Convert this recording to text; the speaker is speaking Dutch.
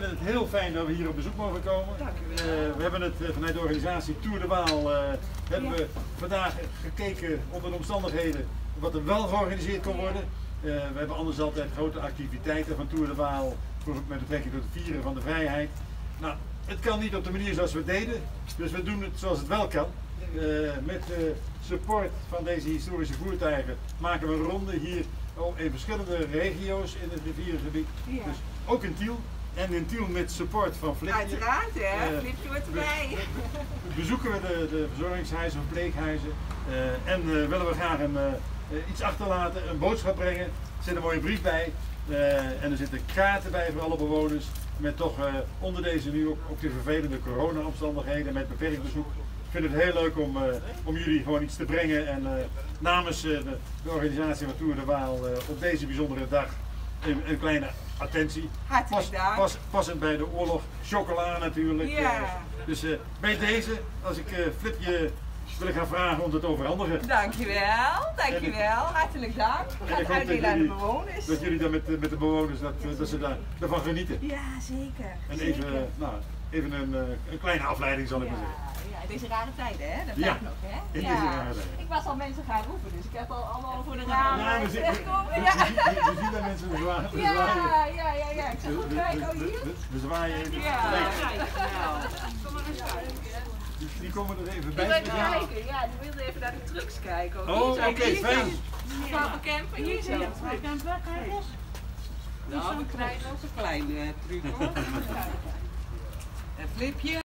vinden het heel fijn dat we hier op bezoek mogen komen. Dank u Eh, we hebben het eh, vanuit de organisatie Tour de Waal eh, hebben we vandaag gekeken onder de omstandigheden wat er wel georganiseerd kon worden. We hebben anders altijd grote activiteiten van Tour de Waal met betrekking tot het vieren van de vrijheid. Nou, het kan niet op de manier zoals we het deden, dus we doen het zoals het wel kan. Met de support van deze historische voertuigen maken we een ronde hier oh, in verschillende regio's in het rivierengebied. Ja. Dus ook in Tiel. En in Tiel met support van Flipje. Uiteraard, hè? Eh, Flipje wordt erbij. bezoeken we de, de verzorgingshuizen of pleeghuizen eh, en eh, willen we graag een, iets achterlaten, een boodschap brengen. Er zit een mooie brief bij en er zitten kaarten bij voor alle bewoners. Met toch onder deze nu ook, ook de vervelende corona-omstandigheden met beperkt bezoek. Ik vind het heel leuk om, om jullie gewoon iets te brengen en namens de, de organisatie van Tour de Waal op deze bijzondere dag een, een kleine attentie. Hartelijk Pas, dank. pas, passend bij de oorlog, chocola natuurlijk. Ja. eh, dus eh, bij deze, als ik eh, Flipje wil ik gaan vragen om het te overhandigen. Dankjewel, dankjewel. Hartelijk dank. We En gaan ik het uitdelen aan de jullie- bewoners. Dat jullie dan met, met de bewoners dat, dat ze daar, daarvan genieten. Ja, zeker. En even, nou, even een, een kleine afleiding zal ik maar zeggen. Ja, deze rare tijden, hè? Dat Ja, nog, hè? in ja. deze rare tijden. Ik was al mensen gaan roepen, dus ik heb al allemaal voor de ramen Ja, we we- ja. we zien- we- we zien dat mensen bezwaaien. Ja, ja, ja, ja. Ik zeg kijken, oh we, hier. we- zwaaien even. Ja. Kom maar eens kijken. die, komen er even Ik bij. Ja. kijken, ja, die wilde even naar de trucks kijken. Oh, Hier zo, oké, hier zo. fijn. Papa Camper, hier zo. Nou, we krijgen ook een kleine truc hoor. Een flipje.